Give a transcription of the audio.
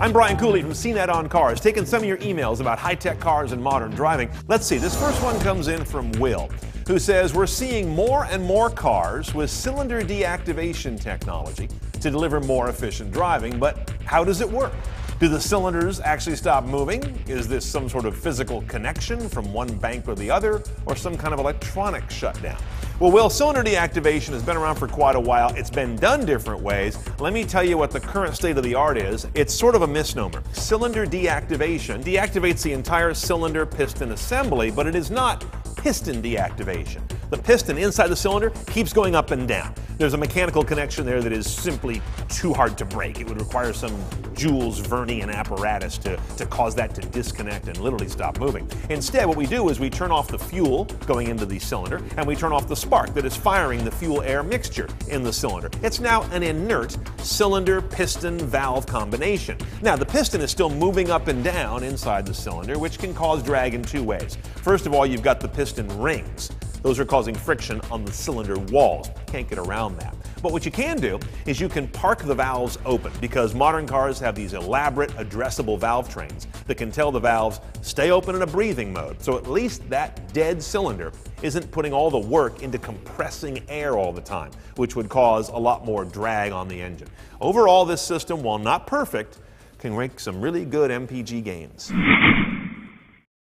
I'm Brian Cooley from CNET on Cars, taking some of your emails about high-tech cars and modern driving. Let's see, this first one comes in from Will, who says we're seeing more and more cars with cylinder deactivation technology to deliver more efficient driving, but how does it work? Do the cylinders actually stop moving? Is this some sort of physical connection from one bank or the other, or some kind of electronic shutdown? Well, Will, cylinder deactivation has been around for quite a while. It's been done different ways. Let me tell you what the current state of the art is. It's sort of a misnomer. Cylinder deactivation deactivates the entire cylinder piston assembly, but it is not piston deactivation. The piston inside the cylinder keeps going up and down. There's a mechanical connection there that is simply too hard to break. It would require some Jules Vernian apparatus to, to cause that to disconnect and literally stop moving. Instead, what we do is we turn off the fuel going into the cylinder and we turn off the spark that is firing the fuel air mixture in the cylinder. It's now an inert cylinder piston valve combination. Now, the piston is still moving up and down inside the cylinder, which can cause drag in two ways. First of all, you've got the piston rings. Those are causing friction on the cylinder walls. Can't get around that. But what you can do is you can park the valves open because modern cars have these elaborate addressable valve trains that can tell the valves stay open in a breathing mode. So at least that dead cylinder isn't putting all the work into compressing air all the time, which would cause a lot more drag on the engine. Overall, this system, while not perfect, can make some really good MPG gains.